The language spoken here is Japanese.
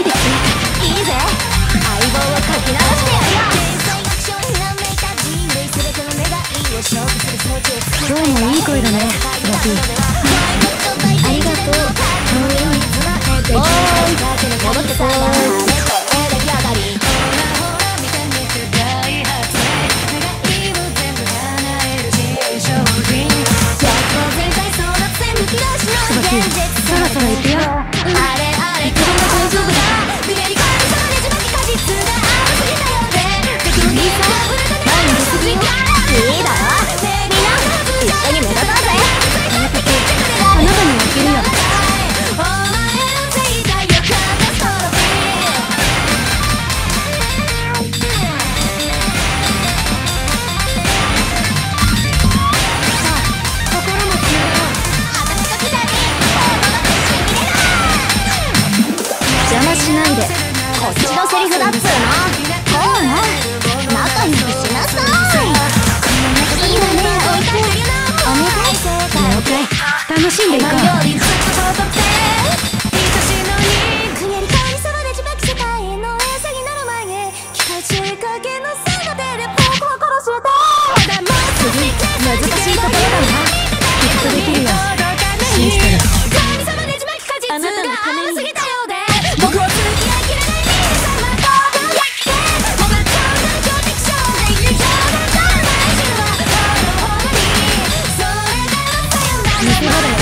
いてきていいぜ。相棒をかき鳴らしてやるよ。今日もいい声だねロキありがとうおーい戻ってこいそろそろ行くよしないでこっちのセリフだっつうのそうね仲良くしなさい。いいわねおいくお願い了解楽しんで。いこう難しいところだなきっ Thank you.